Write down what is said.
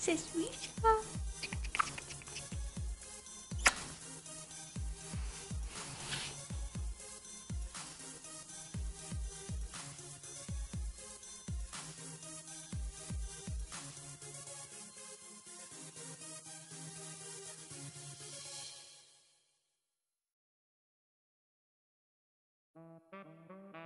Sessuística. Música